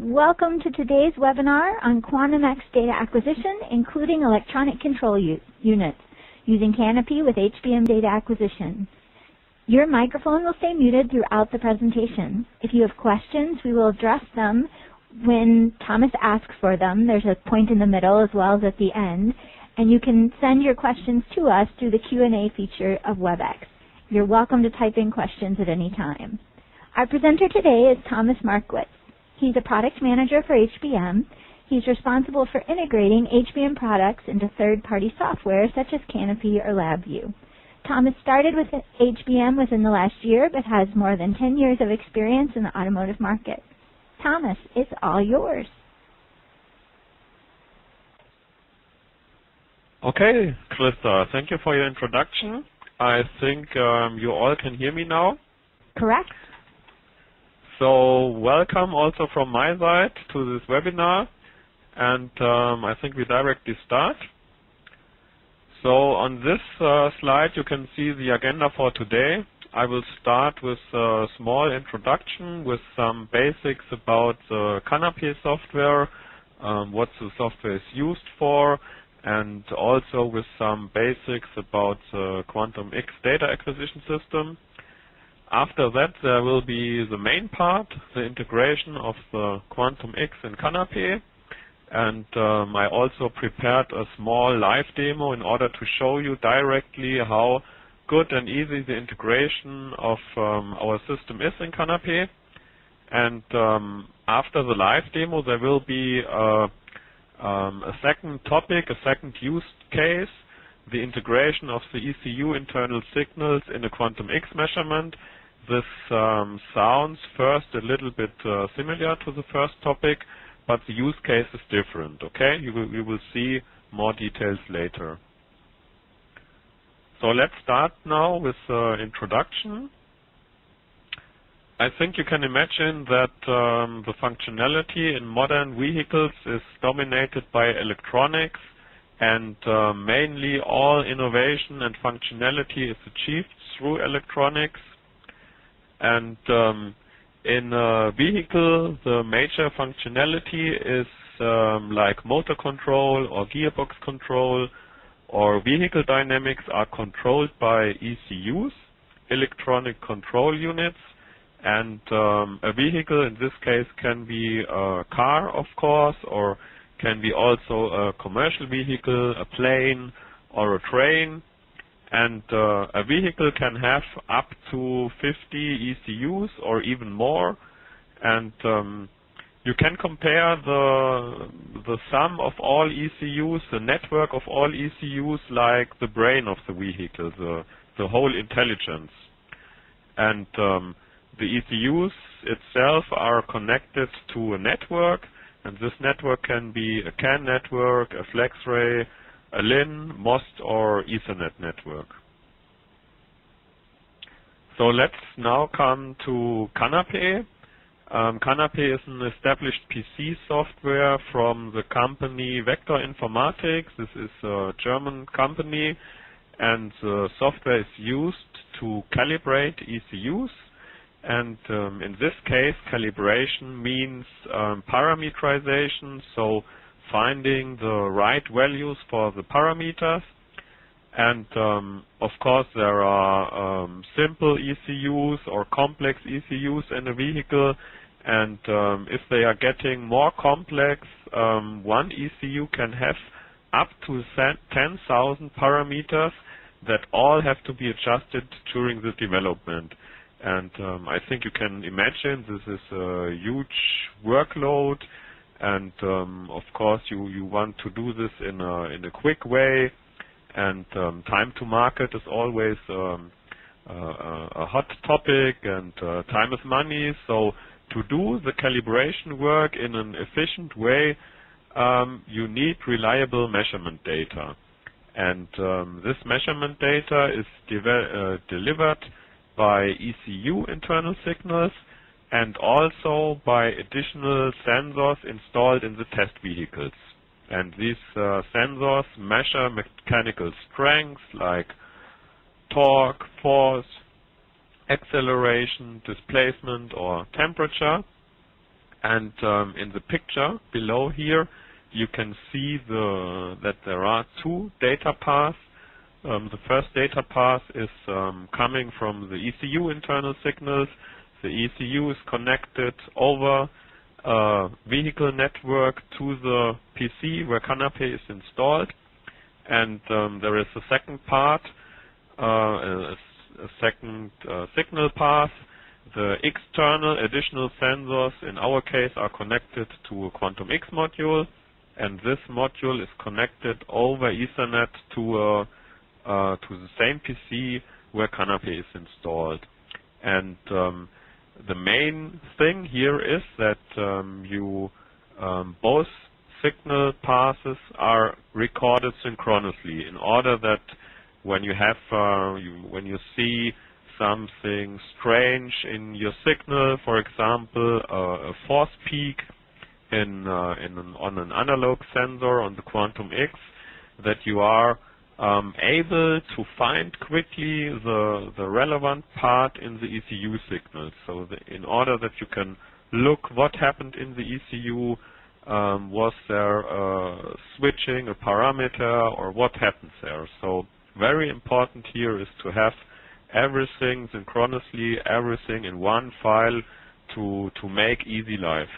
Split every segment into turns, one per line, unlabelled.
Welcome to today's webinar on QuantumX data acquisition, including electronic control units, using CANape with HBM data acquisition. Your microphone will stay muted throughout the presentation. If you have questions, we will address them when Thomas asks for them. There's a point in the middle as well as at the end. And you can send your questions to us through the Q&A feature of WebEx. You're welcome to type in questions at any time. Our presenter today is Thomas Markwitz. He's a product manager for HBM. He's responsible for integrating HBM products into third-party software such as CANape or LabVIEW. Thomas started with HBM within the last year, but has more than 10 years of experience in the automotive market. Thomas, it's all yours.
Okay, Krista, thank you for your introduction. I think um, you all can hear me now.
Correct.
So welcome also from my side to this webinar. And um, I think we directly start. So on this uh, slide, you can see the agenda for today. I will start with a small introduction with some basics about the CANape software, um, what the software is used for, and also with some basics about the Quantum X data acquisition system. After that, there will be the main part, the integration of the Quantum X in CANape. And um, I also prepared a small live demo in order to show you directly how good and easy the integration of um, our system is in CANape. And um, after the live demo, there will be a, um, a second topic, a second use case, the integration of the ECU internal signals in a Quantum X measurement this um, sounds first a little bit uh, similar to the first topic, but the use case is different, okay? You will, you will see more details later. So let's start now with uh, introduction. I think you can imagine that um, the functionality in modern vehicles is dominated by electronics and uh, mainly all innovation and functionality is achieved through electronics and um, in a vehicle, the major functionality is um, like motor control or gearbox control or vehicle dynamics are controlled by ECUs, electronic control units, and um, a vehicle in this case can be a car, of course, or can be also a commercial vehicle, a plane, or a train and uh, a vehicle can have up to 50 ECUs or even more and um, you can compare the the sum of all ECUs, the network of all ECUs like the brain of the vehicle, the, the whole intelligence. And um, the ECUs itself are connected to a network and this network can be a CAN network, a FlexRay, a LIN, MOST, or Ethernet network. So let's now come to CANape. Um, CANape is an established PC software from the company Vector Informatik. This is a German company, and the software is used to calibrate ECUs. And um, in this case, calibration means um, parameterization, so finding the right values for the parameters. And um, of course, there are um, simple ECUs or complex ECUs in a vehicle. And um, if they are getting more complex, um, one ECU can have up to 10,000 parameters that all have to be adjusted during the development. And um, I think you can imagine this is a huge workload and um, of course you, you want to do this in a, in a quick way. And um, time to market is always um, uh, a hot topic and uh, time is money. So to do the calibration work in an efficient way um, you need reliable measurement data. And um, this measurement data is uh, delivered by ECU internal signals and also by additional sensors installed in the test vehicles. And these uh, sensors measure mechanical strengths like torque, force, acceleration, displacement, or temperature. And um, in the picture below here, you can see the, that there are two data paths. Um, the first data path is um, coming from the ECU internal signals. The ECU is connected over a vehicle network to the PC where CANape is installed. And um, there is a second part, uh, a, a, second uh, signal path. The external additional sensors, in our case, are connected to a Quantum X module and this module is connected over Ethernet to a, uh, to the same PC where CANape is installed. And um, the main thing here is that um, you um, both signal passes are recorded synchronously in order that when you have uh, you, when you see something strange in your signal, for example, uh, a force peak in, uh, in an, on an analog sensor on the Quantum X that you are um, able to find quickly the, the relevant part in the ECU signal. So the, in order that you can look what happened in the ECU, um, was there a switching, a parameter, or what happens there. So very important here is to have everything synchronously, everything in one file to, to make easy life.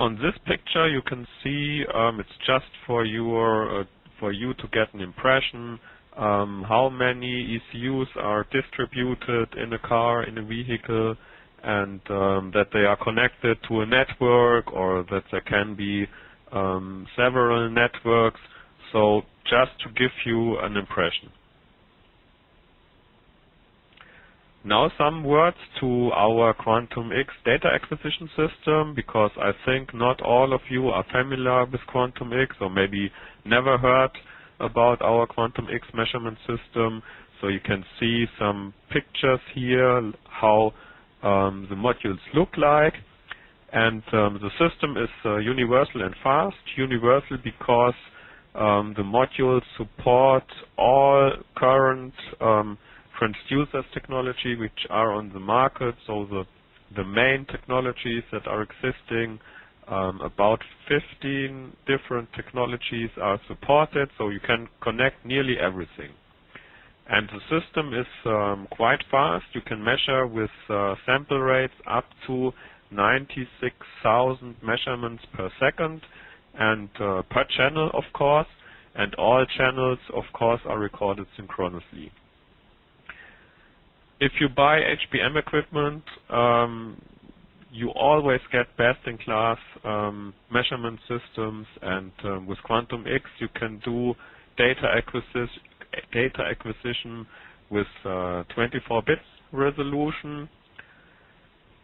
On this picture you can see um, it's just for your uh, for you to get an impression um, how many ECUs are distributed in a car in a vehicle and um, that they are connected to a network or that there can be um, several networks. So just to give you an impression Now some words to our Quantum X data acquisition system, because I think not all of you are familiar with Quantum X or maybe never heard about our Quantum X measurement system. So you can see some pictures here, how um, the modules look like. And um, the system is uh, universal and fast. Universal because um, the modules support all current um, transducers technology which are on the market. So the the main technologies that are existing, um, about 15 different technologies are supported, so you can connect nearly everything. And the system is um, quite fast. You can measure with uh, sample rates up to 96,000 measurements per second and uh, per channel, of course. And all channels, of course, are recorded synchronously if you buy HBM equipment, um, you always get best-in-class um, measurement systems, and um, with Quantum X, you can do data acquisition, data acquisition with 24-bit uh, resolution.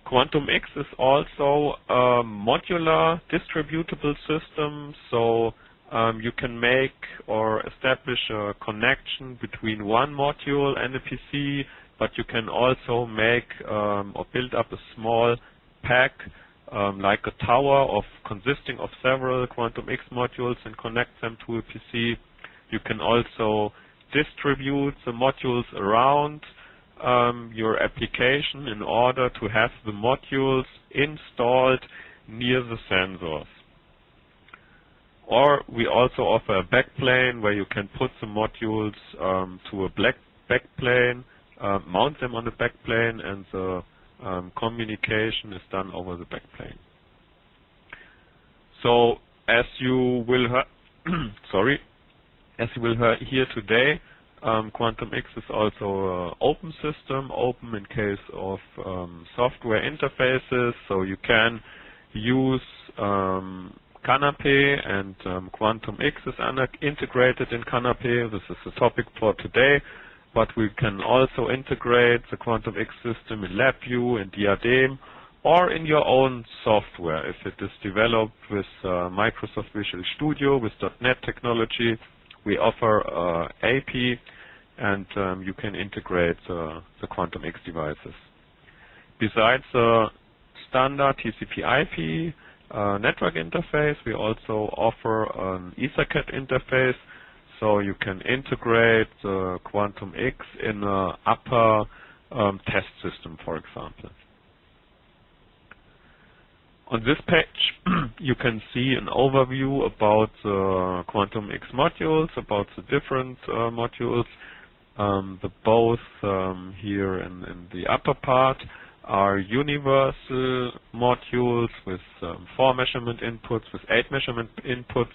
Quantum X is also a modular distributable system, so um, you can make or establish a connection between one module and a PC but you can also make um, or build up a small pack um, like a tower of consisting of several Quantum X modules and connect them to a PC. You can also distribute the modules around um, your application in order to have the modules installed near the sensors. Or we also offer a backplane where you can put the modules um, to a black backplane uh, mount them on the backplane and the um, communication is done over the backplane. So as you will sorry, as you will hear here today, um, Quantum X is also an open system, open in case of um, software interfaces, so you can use um, and um, Quantum X is integrated in CANape. This is the topic for today but we can also integrate the Quantum X system in LabVIEW, in Diadem, or in your own software if it is developed with uh, Microsoft Visual Studio, with .NET technology. We offer uh, AP, and um, you can integrate uh, the Quantum X devices. Besides the standard TCP/IP uh, network interface, we also offer an EtherCAT interface so you can integrate the Quantum X in an upper um, test system, for example. On this page, you can see an overview about the Quantum X modules, about the different uh, modules. Um, the both um, here in, in, the upper part are universal modules with um, four measurement inputs, with eight measurement inputs,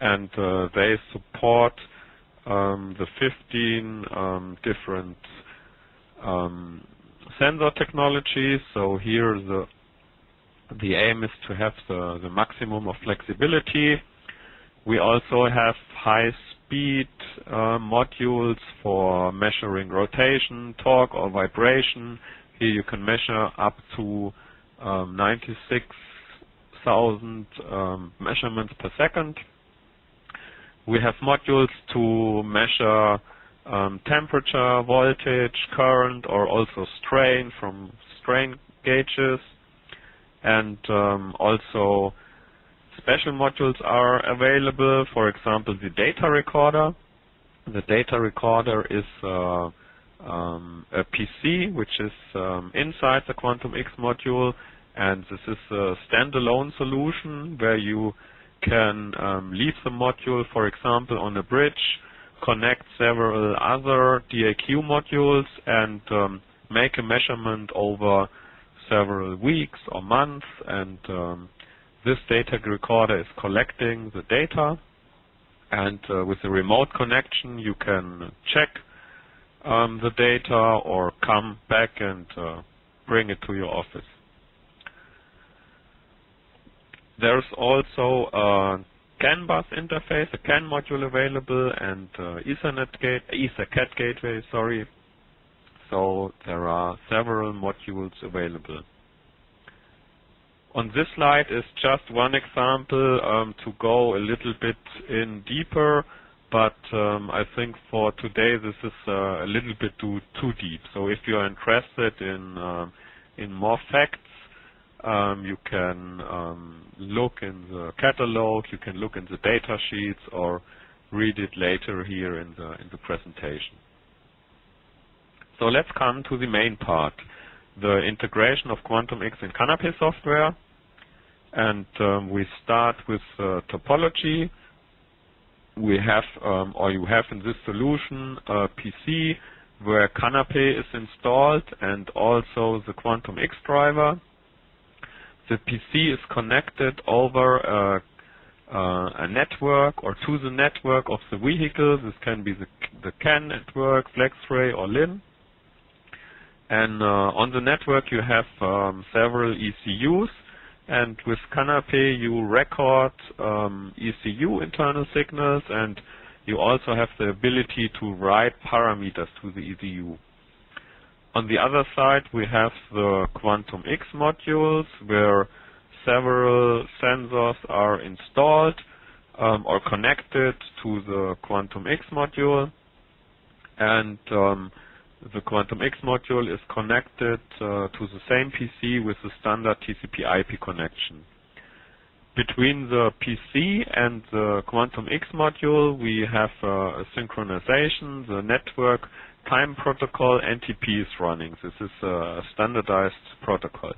and uh, they support um, the 15 um, different um, sensor technologies. So here the the aim is to have the, the maximum of flexibility. We also have high speed uh, modules for measuring rotation, torque or vibration. Here you can measure up to um, 96,000 um, measurements per second. We have modules to measure um, temperature, voltage, current, or also strain from strain gauges. And um, also special modules are available, for example, the data recorder. The data recorder is uh, um, a PC which is um, inside the Quantum X module and this is a standalone solution where you can um, leave the module, for example, on a bridge, connect several other DAQ modules and um, make a measurement over several weeks or months and um, this data recorder is collecting the data and uh, with a remote connection you can check um, the data or come back and uh, bring it to your office. There's also a CAN bus interface, a CAN module available, and uh, Ethernet gate, EtherCAT gateway, sorry. So there are several modules available. On this slide is just one example um, to go a little bit in deeper, but um, I think for today this is uh, a little bit too too deep. So if you are interested in um, in more facts, um, you can um, look in the catalog, you can look in the data sheets, or read it later here in the in the presentation. So let's come to the main part, the integration of Quantum X in CANape software. And um, we start with uh, topology. We have, um, or you have in this solution, a PC where CANape is installed and also the Quantum X driver. The PC is connected over a, uh, a network or to the network of the vehicle. This can be the, the CAN network, FlexRay, or LIN. And uh, on the network you have um, several ECUs and with CANape, you record um, ECU internal signals and you also have the ability to write parameters to the ECU. On the other side we have the Quantum X modules where several sensors are installed um, or connected to the Quantum X module and um, the Quantum X module is connected uh, to the same PC with the standard TCP IP connection. Between the PC and the Quantum X module, we have uh, a synchronization. The network time protocol NTP is running. This is a standardized protocol.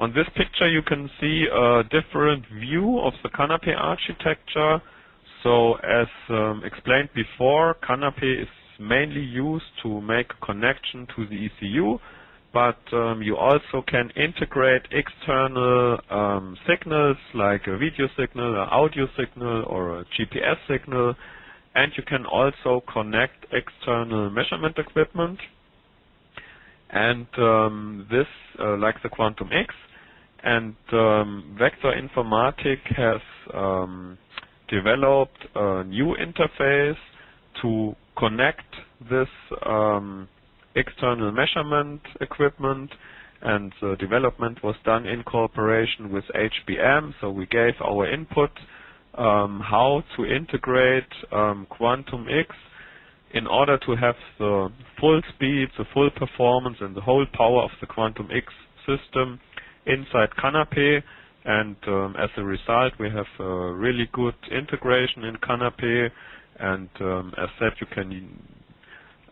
On this picture, you can see a different view of the CANape architecture. So as um, explained before, CANape is mainly used to make a connection to the ECU, but um, you also can integrate external um, signals like a video signal, an audio signal, or a GPS signal, and you can also connect external measurement equipment. And um, this, uh, like the Quantum X, and um, Vector Informatik has um, developed a new interface to connect this um, external measurement equipment and the development was done in cooperation with HBM. So we gave our input um, how to integrate um, Quantum X in order to have the full speed, the full performance, and the whole power of the Quantum X system inside CANape and um, as a result we have a really good integration in CANape and um, as said you can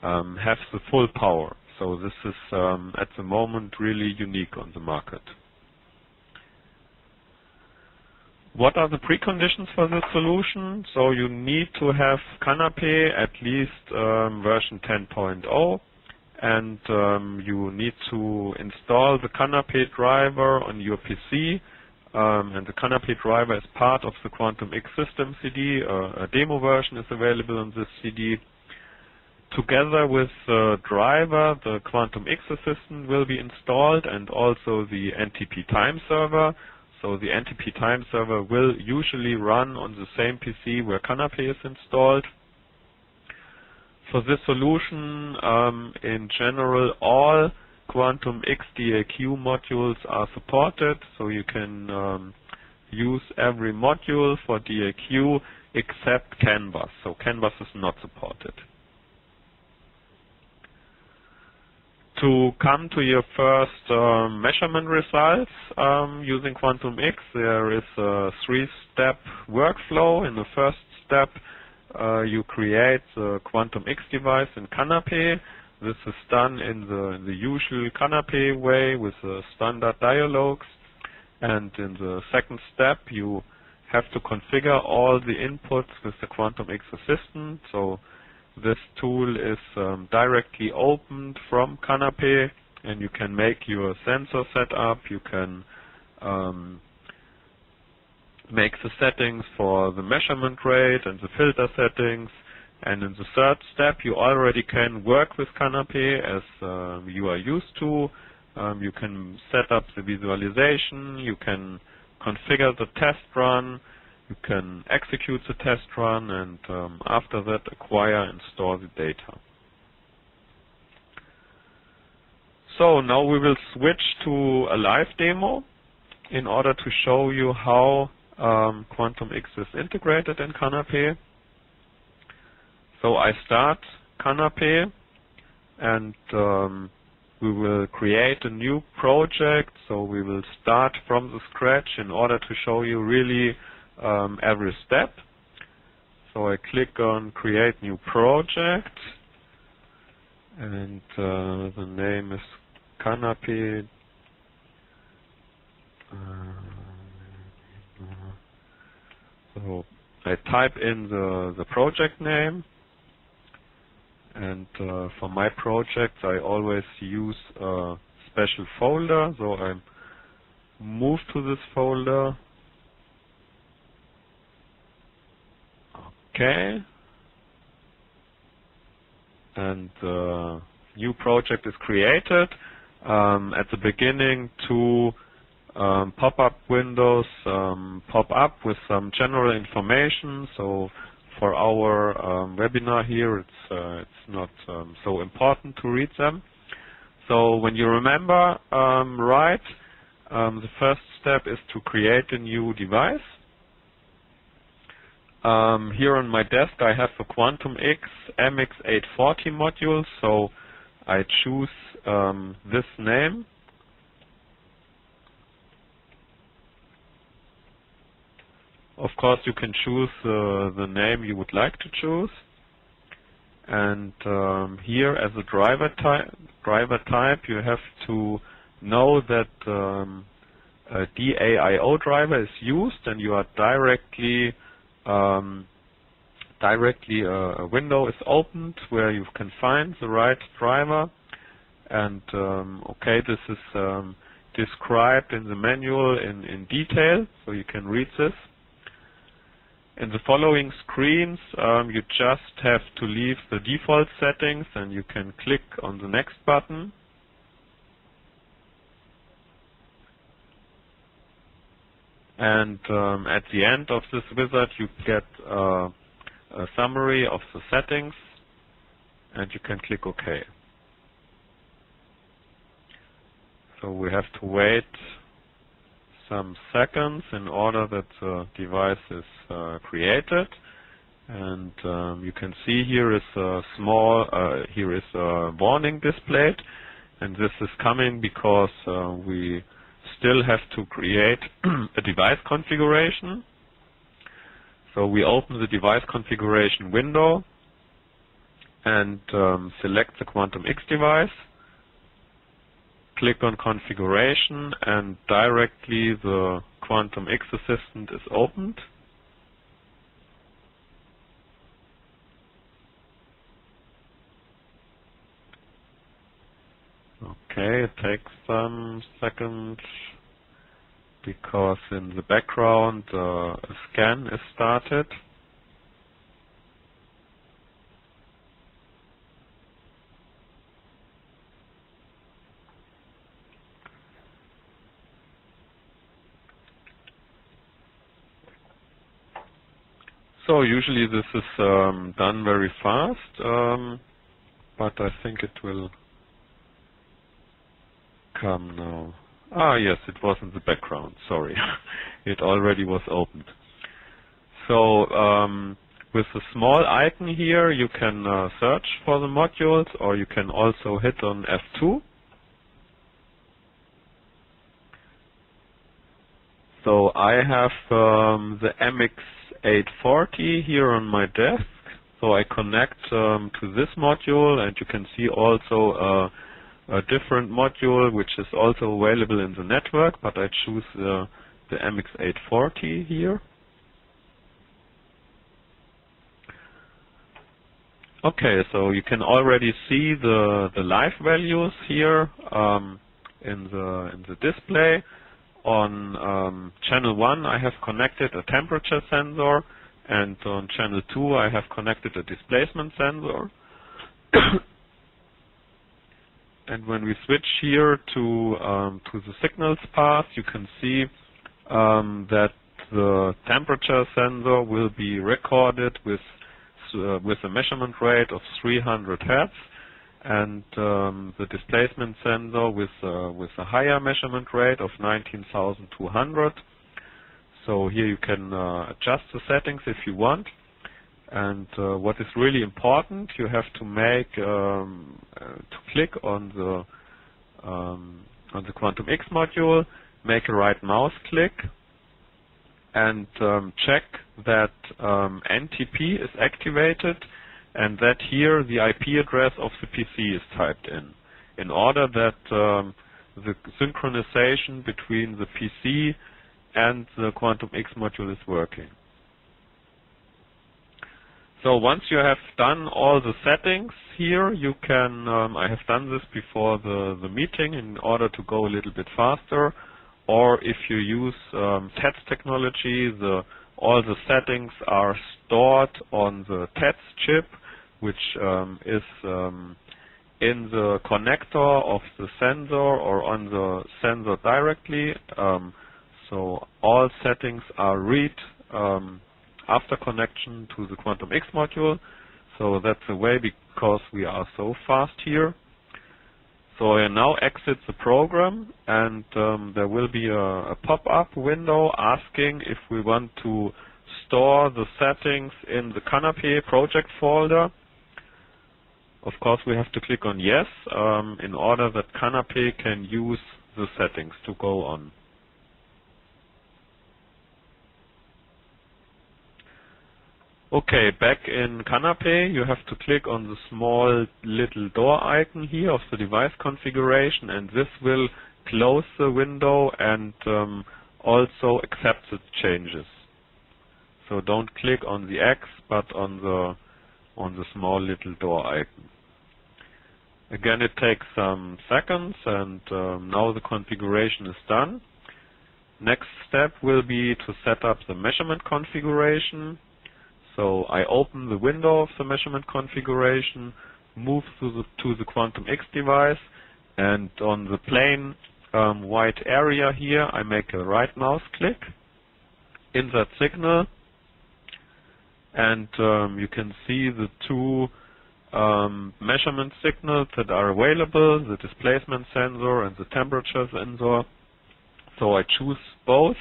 um, have the full power. So this is um, at the moment really unique on the market. What are the preconditions for this solution? So you need to have CANape at least um, version 10.0 and um, you need to install the CANape driver on your PC um, and the CANape driver is part of the Quantum X system CD. Uh, a demo version is available on this CD. Together with the driver, the Quantum X assistant will be installed and also the NTP time server. So the NTP time server will usually run on the same PC where CANape is installed. For this solution, um, in general, all Quantum X DAQ modules are supported, so you can um, use every module for DAQ except CAN bus. So CAN bus is not supported. To come to your first um, measurement results um, using Quantum X, there is a three-step workflow. In the first step, uh, you create the Quantum X device in CANape. This is done in the, the usual CANape way with the standard dialogues. And in the second step, you have to configure all the inputs with the Quantum X Assistant. So this tool is um, directly opened from CANape, and you can make your sensor setup. You can um, make the settings for the measurement rate and the filter settings. And in the third step, you already can work with CANape as um, you are used to. Um, you can set up the visualization, you can configure the test run, you can execute the test run, and um, after that acquire and store the data. So now we will switch to a live demo in order to show you how um, Quantum X is integrated in CANape. So I start CANape and um, we will create a new project. So we will start from the scratch in order to show you really um, every step. So I click on create new project and uh, the name is CANape. Uh, so I type in the, the project name and uh, for my projects, I always use a special folder. So I move to this folder. Okay. And uh, new project is created. Um, at the beginning, two um, pop-up windows um, pop up with some general information. So for our um, webinar here, it's uh, it's not um, so important to read them. So when you remember right, the first step is to create a new device. Um, here on my desk, I have a Quantum X MX840 module, so I choose um, this name Of course, you can choose uh, the name you would like to choose. And um, here, as a driver type, driver type, you have to know that um, a DAIO driver is used, and you are directly um, directly a, uh, a, window is opened where you can find the right driver. And um, okay, this is um, described in the manual in, in detail, so you can read this. In the following screens, um, you just have to leave the default settings and you can click on the next button. And um, at the end of this wizard, you get uh, a summary of the settings and you can click OK. So we have to wait some seconds in order that the device is uh, created. And um, you can see here is a small, uh, here is a warning displayed. And this is coming because uh, we still have to create a device configuration. So we open the device configuration window and um, select the Quantum X device. Click on configuration and directly the Quantum X Assistant is opened. Okay, it takes some seconds because in the background uh, a scan is started. So usually this is um, done very fast, um, but I think it will come now. Ah, yes, it was in the background. Sorry. it already was opened. So um, with the small icon here, you can uh, search for the modules, or you can also hit on F2. So I have um, the MX840 here on my desk. So I connect um, to this module, and you can see also uh, a different module which is also available in the network, but I choose uh, the MX840 here. Okay, so you can already see the the live values here um, in the in the display. On um, channel one, I have connected a temperature sensor, and on channel two, I have connected a displacement sensor. And when we switch here to um, to the signals path, you can see um, that the temperature sensor will be recorded with uh, with a measurement rate of 300 hertz, and um, the displacement sensor with uh, with a higher measurement rate of 19,200. So here you can uh, adjust the settings if you want. And uh, what is really important, you have to make um, uh, to click on the um, on the Quantum X module, make a right mouse click, and um, check that um, NTP is activated, and that here the IP address of the PC is typed in, in order that um, the synchronization between the PC and the Quantum X module is working. So once you have done all the settings here, you can, um, I have done this before the, the meeting in order to go a little bit faster, or if you use um, TEDS technology, the, all the settings are stored on the TEDS chip, which um, is um, in the connector of the sensor or on the sensor directly. Um, so all settings are read um, after connection to the Quantum X module. So that's the way because we are so fast here. So I now exit the program and um, there will be a, a pop-up window asking if we want to store the settings in the CANape project folder. Of course, we have to click on yes um, in order that CANape can use the settings to go on. Okay, back in CANape, you have to click on the small little door icon here of the device configuration, and this will close the window and um, also accept the changes. So don't click on the X, but on the on the small little door icon. Again, it takes some seconds, and um, now the configuration is done. Next step will be to set up the measurement configuration. So I open the window of the measurement configuration, move to the, to the Quantum X device, and on the plain um, white area here, I make a right mouse click, insert signal, and um, you can see the two um, measurement signals that are available, the displacement sensor and the temperature sensor. So I choose both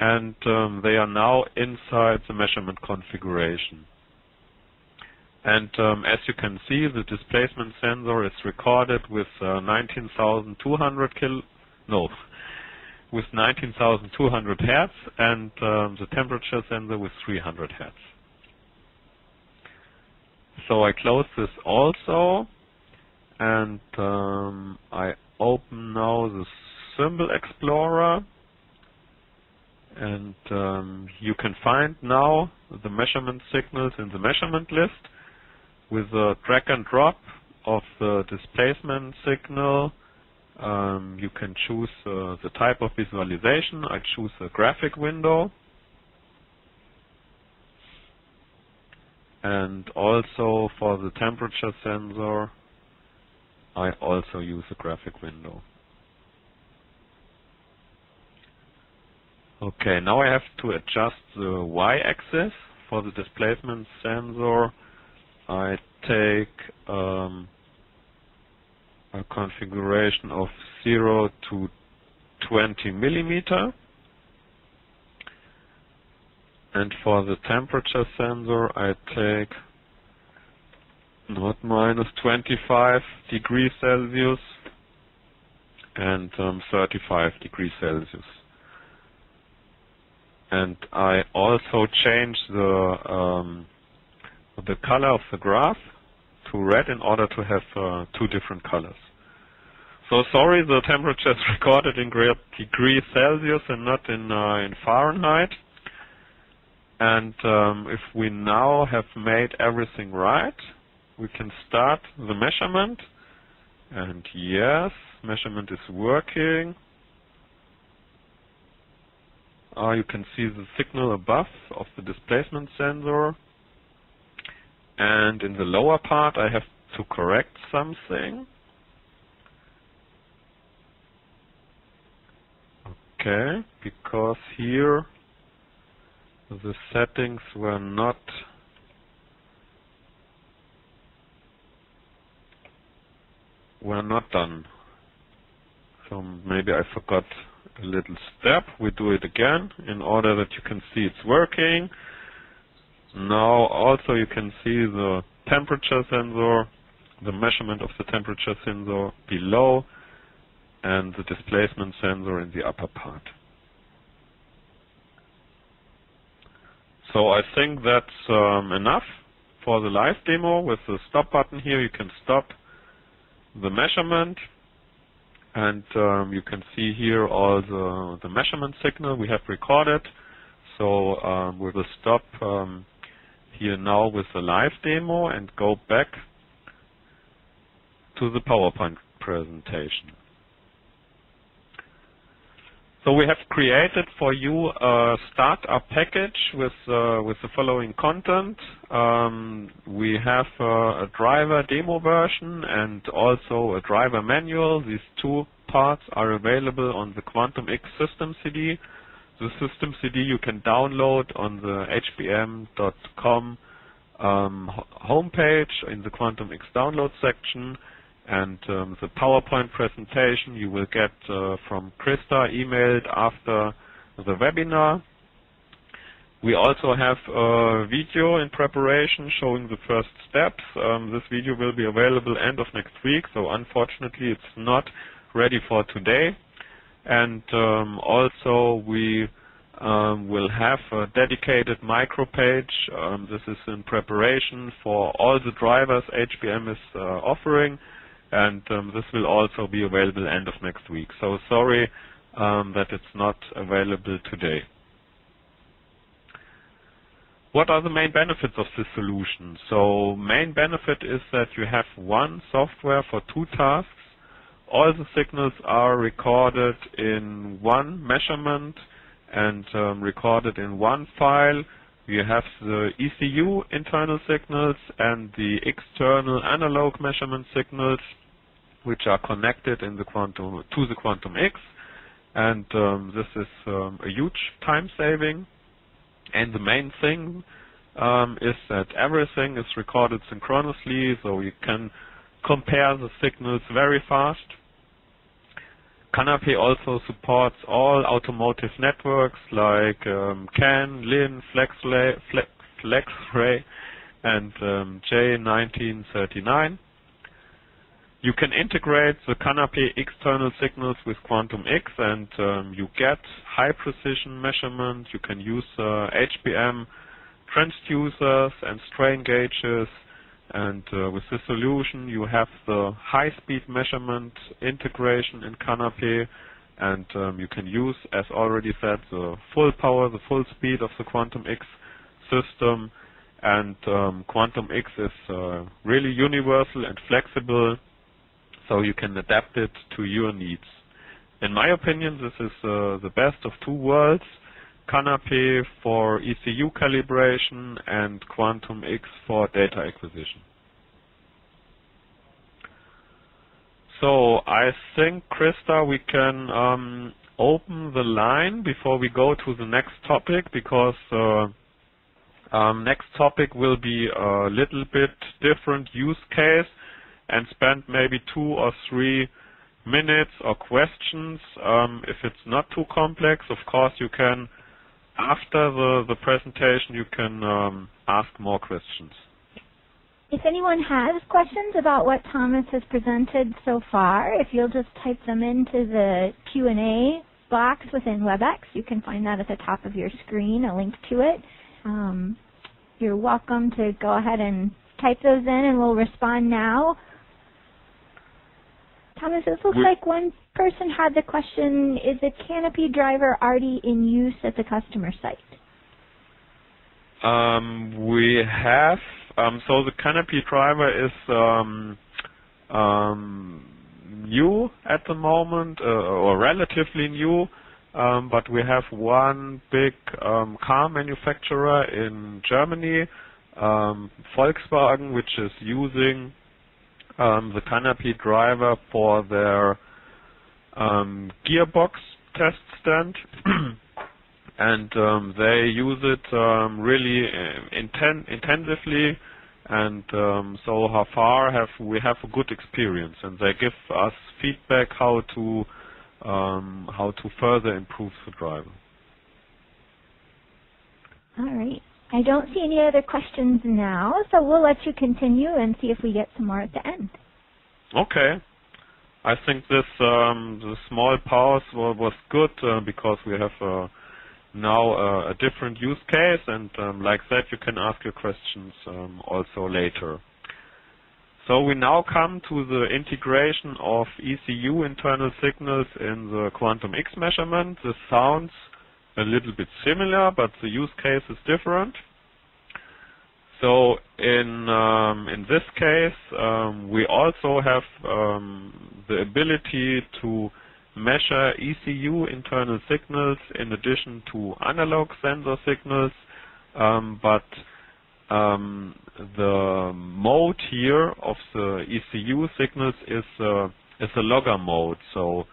and um, they are now inside the measurement configuration. And um, as you can see, the displacement sensor is recorded with uh, 19,200 kilo, no, with 19,200 hertz, and um, the temperature sensor with 300 hertz. so I close this also, and um, I open now the Symbol Explorer, and um, you can find now the measurement signals in the measurement list with a drag and drop of the displacement signal. Um, you can choose uh, the type of visualization. I choose a graphic window. And also for the temperature sensor, I also use a graphic window. Okay, now I have to adjust the y-axis for the displacement sensor. I take um, a configuration of 0 to 20 millimeter. And for the temperature sensor, I take not minus 25 degrees Celsius and um, 35 degrees Celsius. And I also change the um, the color of the graph to red in order to have uh, two different colors. So sorry, the temperature is recorded in degrees Celsius and not in uh, in Fahrenheit. And um, if we now have made everything right, we can start the measurement. And yes, measurement is working. Uh, you can see the signal above of the displacement sensor. And in the lower part, I have to correct something. Okay, because here the settings were not were not done. So maybe I forgot a little step. We do it again in order that you can see it's working. Now also you can see the temperature sensor, the measurement of the temperature sensor below, and the displacement sensor in the upper part. So I think that's um, enough for the live demo. With the stop button here, you can stop the measurement. And um, you can see here all the, the measurement signal we have recorded. So um, we will stop um, here now with the live demo and go back to the PowerPoint presentation. So we have created for you a startup package with uh, with the following content. Um, we have uh, a driver demo version and also a driver manual. These two parts are available on the Quantum X System CD. The System CD you can download on the hbm.com um, homepage in the Quantum X download section and um, the PowerPoint presentation you will get uh, from Krista emailed after the webinar. We also have a video in preparation showing the first steps. Um, this video will be available end of next week, so unfortunately it's not ready for today. And um, also we um, will have a dedicated micro page. Um, this is in preparation for all the drivers HBM is uh, offering and um, this will also be available end of next week. So sorry um, that it's not available today. What are the main benefits of this solution? So main benefit is that you have one software for two tasks. All the signals are recorded in one measurement and um, recorded in one file. You have the ECU internal signals and the external analog measurement signals which are connected in the quantum to the quantum X and um, this is um, a huge time saving and the main thing um, is that everything is recorded synchronously so you can compare the signals very fast. CANape also supports all automotive networks like um, CAN, LIN, FlexRay, FlexRay and um, J1939. You can integrate the CANape external signals with Quantum X and um, you get high precision measurement. You can use uh, HBM transducers and strain gauges And uh, with this solution, you have the high-speed measurement integration in CANape, and um, you can use, as already said, the full power, the full speed of the Quantum X system. And um, Quantum X is uh, really universal and flexible, so you can adapt it to your needs. In my opinion, this is uh, the best of two worlds. CANape for ECU calibration and Quantum X for data acquisition. So I think, Krista, we can um, open the line before we go to the next topic because uh, um, next topic will be a little bit different use case and spend maybe two or three minutes or questions. Um, if it's not too complex, of course you can after the, the presentation, you can um, ask more questions.
If anyone has questions about what Thomas has presented so far, if you'll just type them into the Q&A box within WebEx, you can find that at the top of your screen, a link to it. Um, you're welcome to go ahead and type those in and we'll respond now. Thomas, it looks like one person had the question, is the CANape driver already in use at the customer site?
Um, we have, um, so the CANape driver is um, um new at the moment, uh, or relatively new, um, but we have one big um, car manufacturer in Germany, Volkswagen, which is using um, the CANape driver for their um, gearbox test stand. and um, they use it um, really uh, inten intensively and um, so how far have we have a good experience and they give us feedback how to um, how to further improve the driver.
All right. I don't see any other questions now, so we'll let you continue and see if we get some more at the end.
Okay. I think this um, the small pause was, good uh, because we have uh, now uh, a different use case, and um, like that you can ask your questions um, also later. So we now come to the integration of ECU internal signals in the quantum X measurement. This sounds a little bit similar, but the use case is different. So in um, in this case, um, we also have um, the ability to measure ECU internal signals in addition to analog sensor signals, um, but um, the mode here of the ECU signals is uh, is a logger mode. So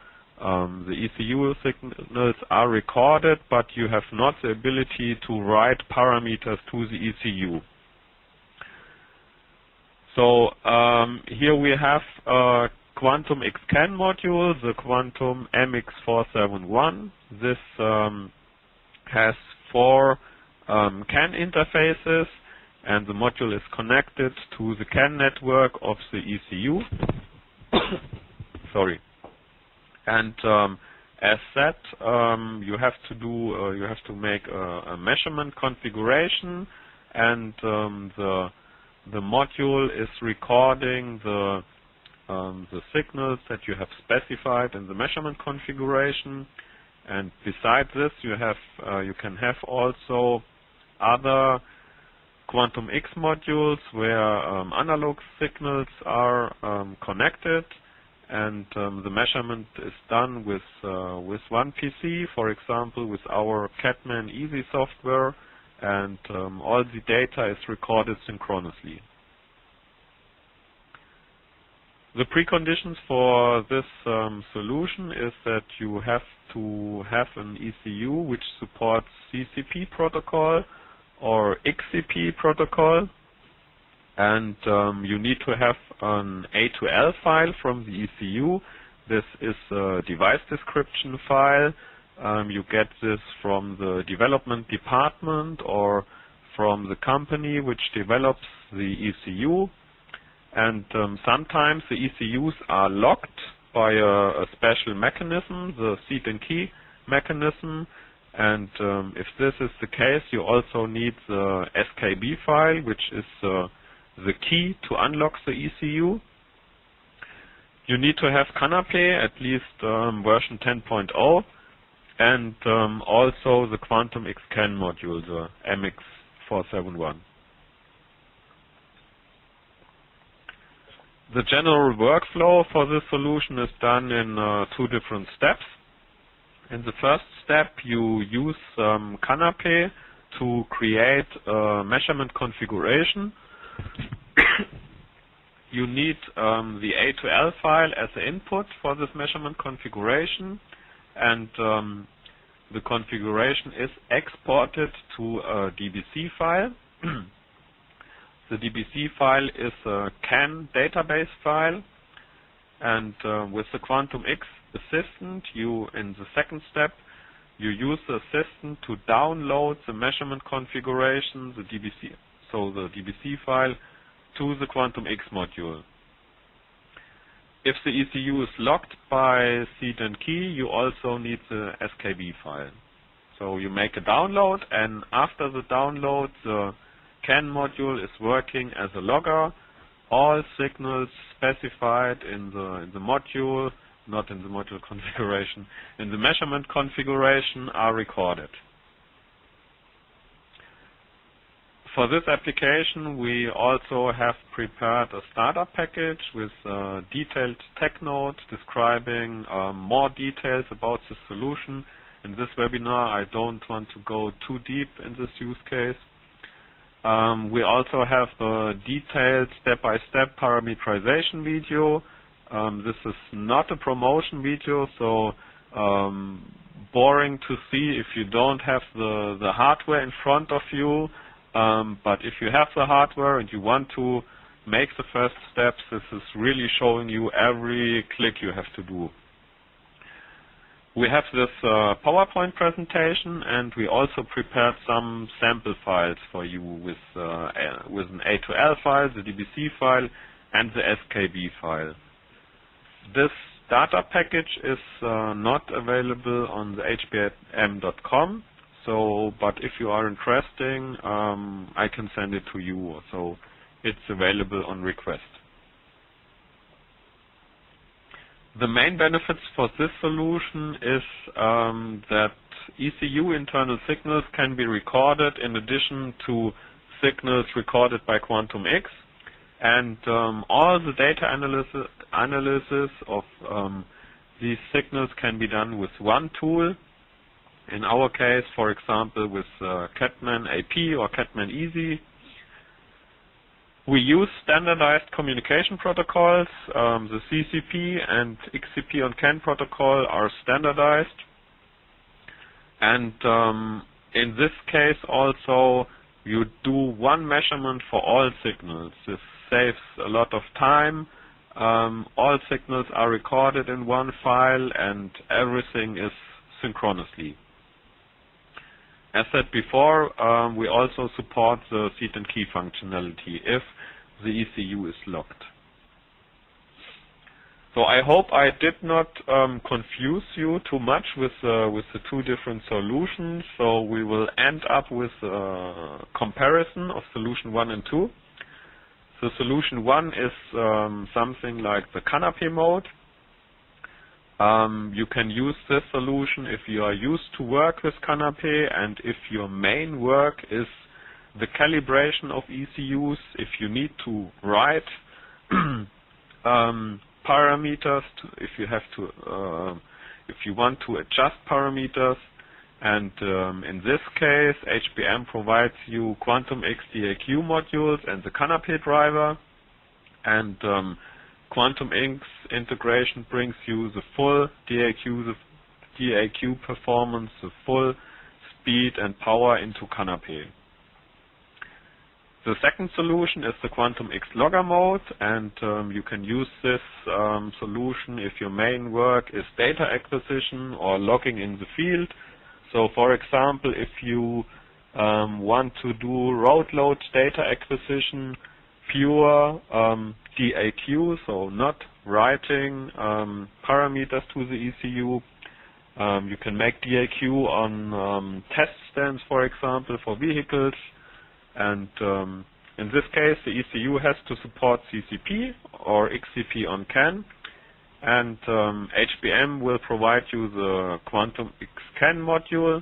um, the ECU signals are recorded, but you have not the ability to write parameters to the ECU. So um, here we have a Quantum XCAN module, the Quantum MX471. This um, has four um, CAN interfaces, and the module is connected to the CAN network of the ECU. Sorry. And um, as said, um, you have to do, uh, you have to make a, a measurement configuration, and um, the the module is recording the um, the signals that you have specified in the measurement configuration. And besides this, you have uh, you can have also other Quantum X modules where um, analog signals are um, connected, and um, the measurement is done with uh, with one PC, for example, with our Catman Easy software and um, all the data is recorded synchronously. The preconditions for this um, solution is that you have to have an ECU which supports CCP protocol or XCP protocol and um, you need to have an A2L file from the ECU. This is a device description file um, you get this from the development department or from the company which develops the ECU. And um, sometimes the ECUs are locked by a, a, special mechanism, the seed and key mechanism. And um, if this is the case, you also need the SKB file, which is uh, the key to unlock the ECU. You need to have CANape, at least um, version 10.0, and um, also the Quantum XCAN module, the MX471. The general workflow for this solution is done in uh, two different steps. In the first step, you use um, CANape to create a measurement configuration. you need um, the A2L file as the input for this measurement configuration, and um, the configuration is exported to a DBC file. The DBC file is a CAN database file, and uh, with the Quantum X assistant, you in the second step, you use the assistant to download the measurement configuration, the DBC, so the DBC file, to the Quantum X module. If the ECU is locked by seed and key, you also need the SKB file. So you make a download, and after the download, the CAN module is working as a logger. All signals specified in the, in the module, not in the module configuration, in the measurement configuration are recorded. For this application, we also have prepared a startup package with a detailed tech note describing um, more details about the solution. In this webinar, I don't want to go too deep in this use case. Um, we also have a detailed step-by-step -step parameterization video. Um, this is not a promotion video, so um, boring to see if you don't have the, the hardware in front of you. Um, but if you have the hardware and you want to make the first steps, this is really showing you every click you have to do. We have this uh, PowerPoint presentation, and we also prepared some sample files for you with uh, with an A to L file, the DBC file, and the SKB file. This data package is uh, not available on the hbm.com. So, but if you are interested, um, I can send it to you. So, it's available on request. The main benefits for this solution is um, that ECU internal signals can be recorded in addition to signals recorded by Quantum X. And um, all the data analysis, analysis of um, these signals can be done with one tool. In our case, for example, with uh, Catman AP or Catman Easy, we use standardized communication protocols. Um, the CCP and XCP on CAN protocol are standardized. And um, in this case also, you do one measurement for all signals. This saves a lot of time. Um, all signals are recorded in one file and everything is synchronously. As said before, um, we also support the seed and key functionality if the ECU is locked. So I hope I did not um, confuse you too much with uh, with the two different solutions. So we will end up with a comparison of solution one and two. So solution one is um, something like the CANape mode. Um, you can use this solution if you are used to work with CANape and if your main work is the calibration of ECUs, if you need to write um, parameters, to, if you have to, uh, if you want to adjust parameters, and um, in this case, HBM provides you Quantum XDAQ modules and the CANape driver, and um, Quantum X integration brings you the full DAQ, the DAQ performance, the full speed and power into CANape. The second solution is the Quantum X logger mode, and um, you can use this um, solution if your main work is data acquisition or logging in the field. So, for example, if you um, want to do road load data acquisition, pure um, DAQ, so not writing um, parameters to the ECU. Um, you can make DAQ on um, test stands, for example, for vehicles, and um, in this case, the ECU has to support CCP or XCP on CAN, and um, HBM will provide you the Quantum XCAN module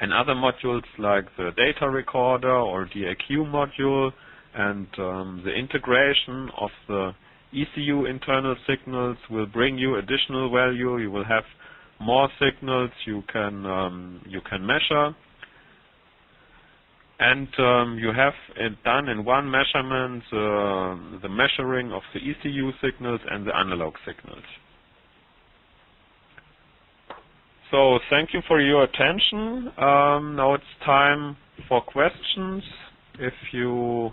and other modules like the data recorder or DAQ module and um, the integration of the ECU internal signals will bring you additional value. You will have more signals you can um, you can measure, and um, you have it done in one measurement uh, the measuring of the ECU signals and the analog signals. So thank you for your attention. Um, now it's time for questions. If you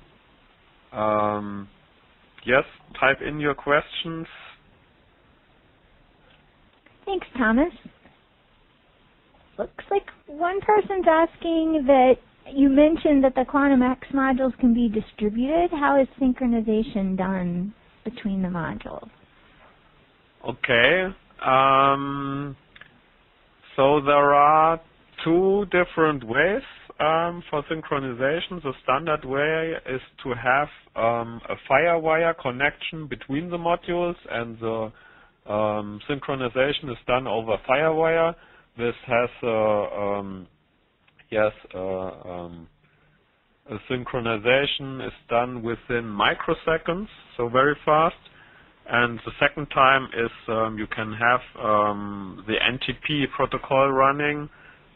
um, yes, type in your questions.
Thanks, Thomas. Looks like one person's asking that you mentioned that the Quantum X modules can be distributed. How is synchronization done between the modules?
Okay. Um, so there are two different ways um, for synchronization. The standard way is to have um, a FireWire connection between the modules, and the um, synchronization is done over FireWire. This has a, um, yes, uh, um, a synchronization is done within microseconds, so very fast. And the second time is um, you can have the NTP protocol running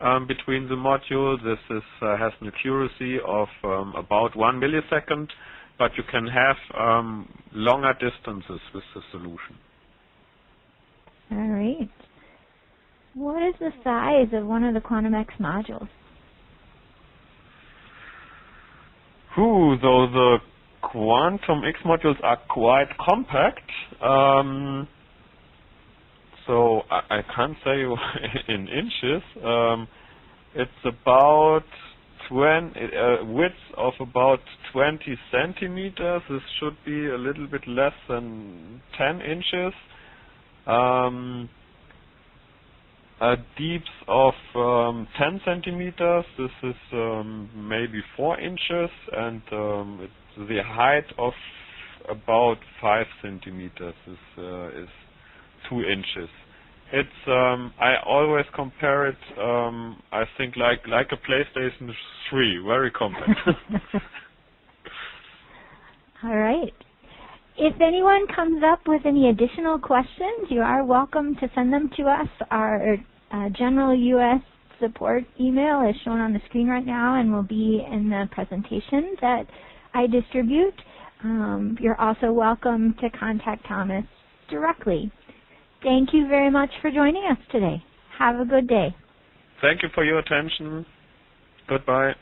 um, between the modules. This is, uh, has an accuracy of um, about one millisecond, but you can have um, longer distances with the solution.
All right. What is the size of one of the Quantum X modules?
Whew, though the Quantum X modules are quite compact. Um, so I, I, can't say in inches. Um, it's about 20, uh, width of about 20 centimeters. This should be a little bit less than 10 inches. Um, a deeps of um, 10 centimeters. This is um, maybe 4 inches, and um, the height of about 5 centimeters is, uh, is 2 inches. It's um, I always compare it. Um, I think like like a PlayStation 3, very compact.
All right. If anyone comes up with any additional questions, you are welcome to send them to us. Our uh, general U.S. support email is shown on the screen right now and will be in the presentation that I distribute. Um, you're also welcome to contact Thomas directly. Thank you very much for joining us today. Have a good day.
Thank you for your attention. Goodbye.